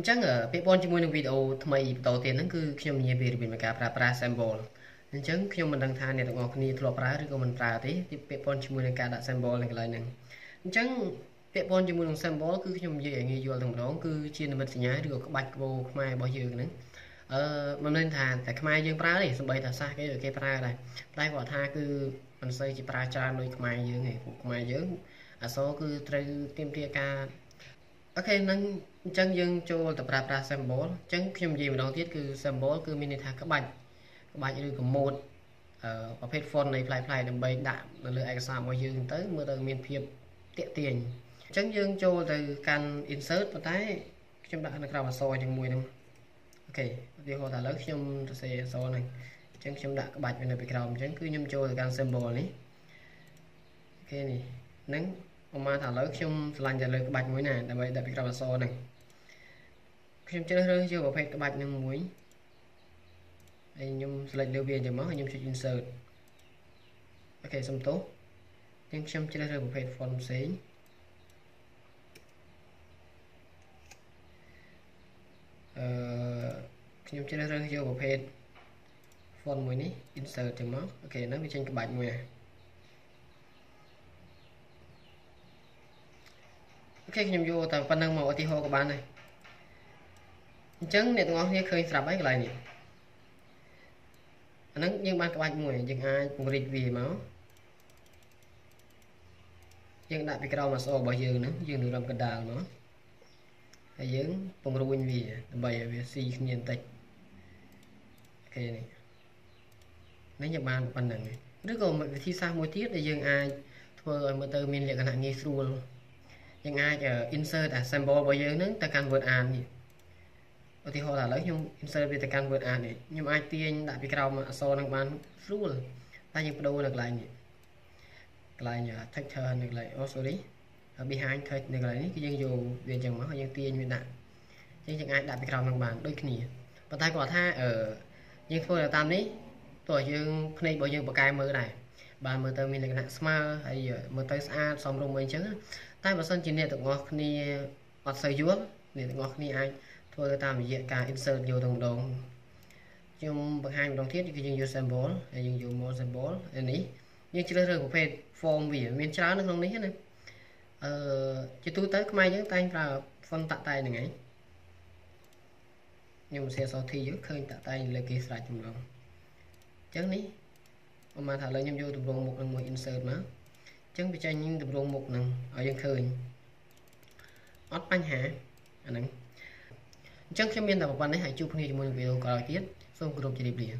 អញ្ចឹងពាក់ព័ន្ធជាមួយនឹងវីដេអូថ្មីបន្តទៀតហ្នឹងគឺខ្ញុំនិយាយពីរបៀបនៃការប្រើប្រាស់ symbol អញ្ចឹងខ្ញុំមិនដឹងថាអ្នកទាំងអស់គ្នាធ្លាប់ប្រើឬក៏មិនប្រើទេពាក់ព័ន្ធជាមួយនឹងការដាក់ symbol នៅកន្លែងហ្នឹងអញ្ចឹងពាក់ព័ន្ធជាមួយនឹង symbol គឺខ្ញុំនិយាយឲ្យងាយយល់តែម្ដងគឺជានិមិត្តសញ្ញាឬក៏ក្បាច់ក្បូរខ្មែររបស់យើងហ្នឹងអឺមិនមែនថាតែខ្មែរយើងប្រើទេសម្បីតែសាសគេគេប្រើដែរតែគាត់ថាគឺមិនសូវជាប្រើច្រើនដូចខ្មែរយើងទេពួកខ្មែរយើងអសរគឺត្រូវទៀមទាការអូខេនឹង អញ្ចឹងយើងចូលទៅប្រើប្រាស់ symbol អញ្ចឹងខ្ញុំនិយាយម្ដងទៀតគឺ symbol គឺមានន័យថាក្បាច់ក្បាច់ឬក៏ម៉ូដអឺប្រភេទ font នៃផ្លែផ្លែដើម្បីដាក់នៅលើឯកសាររបស់យើងទៅមើលទៅមានភាពតាក់ទាញអញ្ចឹងយើងចូលទៅកាន់ insert ប៉ុន្តែខ្ញុំដាក់នៅក្រោមអក្សរជាមួយនឹងអូខេឧទាហរណ៍ថាឥឡូវខ្ញុំសរសេរអក្សរហ្នឹងអញ្ចឹងខ្ញុំដាក់ក្បាច់វានៅពីក្រោមអញ្ចឹងគឺខ្ញុំចូលទៅកាន់ symbol នេះអូខេនេះហ្នឹង ឧមាថាឥឡូវខ្ញុំឆ្លាញ់ទៅលើក្បាច់មួយណាដើម្បីដាក់ពីក្រោមអក្សរហ្នឹងខ្ញុំជ្រើសរើសយកប្រភេទក្បាច់ហ្នឹងមួយហើយខ្ញុំ select លើវាអញ្ចឹងមកខ្ញុំចុច insert អូខេសុំទោសខ្ញុំខ្ញុំជ្រើសរើសប្រភេទ font ផ្សេងអឺខ្ញុំជ្រើសរើសយកប្រភេទ font មួយនេះ insert ចឹងមកអូខេហ្នឹងវាចេញក្បាច់មួយហើយ អូខេខ្ញុំយកតែប៉ុណ្្នឹងមកឧទាហរណ៍ក៏បានដែរអញ្ចឹងអ្នកទាំងអស់គ្នាឃើញស្រាប់ហើយកន្លែងនេះអាហ្នឹងយើងបានក្បាច់មួយយើងអាចពង្រីកវាមកយើងដាក់ពីក្រោមអក្សររបស់យើងហ្នឹងយើងនឹងរំកដាលមកហើយយើងពង្រួញវាដើម្បីឲ្យវាស៊ីគ្នាបន្តិចអូខេនេះនេះយើងបានប៉ុណ្្នឹងឬក៏វិធីសាស្ត្រមួយទៀតដែលយើងអាចធ្វើឲ្យមើលទៅមានលក្ខណៈងាយស្រួល យើងអាច insert អា symbol របស់យើងហ្នឹងទៅកាន់ word art នេះឧទាហរណ៍ថាឥឡូវខ្ញុំ insert វាទៅកាន់ word art នេះខ្ញុំអាចទាញដាក់ពីក្រោមអក្សរហ្នឹងបានស្រួលតែយើងបដូរនៅកន្លែងនេះកន្លែង texture នៅកន្លែង oh sorry behind text នៅកន្លែងនេះគឺយើងយកវាអញ្ចឹងមកហើយយើងទាញវាដាក់អញ្ចឹងយើងអាចដាក់ពីក្រោមហ្នឹងបានដូចគ្នាប៉ុន្តែគាត់ថាអឺយើងធ្វើតាមនេះទោះយើងភ្នែករបស់យើងបកកែមើលដែរ បានមើលទៅមានលក្ខណៈស្មើហើយមើលទៅស្អាតសមរម្យអីចឹងតែបើសិនជាអ្នកទាំងអស់គ្នាអត់សូវយល់អ្នកទាំងអស់គ្នាអាចធ្វើតាមរយៈការ insert យកទៅម្ដងខ្ញុំបង្ហាញម្ដងទៀតគឺយើងយក symbol ហើយយើងយក more symbol នេះយើងជ្រើសរើសប្រភេទ form វាមានច្រើននៅក្នុងនេះណាអឺជាទូទៅខ្មែរយើងតែងប្រើ font តាក់តែហ្នឹងឯងខ្ញុំសរសេរសធីយើងឃើញតាក់តែលើគេស្រេចម្ដងអញ្ចឹងនេះ ប្រហែលថាឥឡូវខ្ញុំយកទម្រង់មុខនឹងមួយ insert មកអញ្ចឹងវាចេញទម្រង់មុខនឹងឲ្យយើងឃើញអត់បញ្ហាអាហ្នឹងអញ្ចឹងខ្ញុំមានតែប៉ុណ្្នេះហើយជួបគ្នាជាមួយនឹងវីដេអូក្រោយទៀតសូមគោរពជម្រាបលា